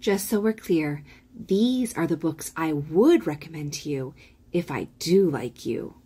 Just so we're clear, these are the books I would recommend to you if I do like you.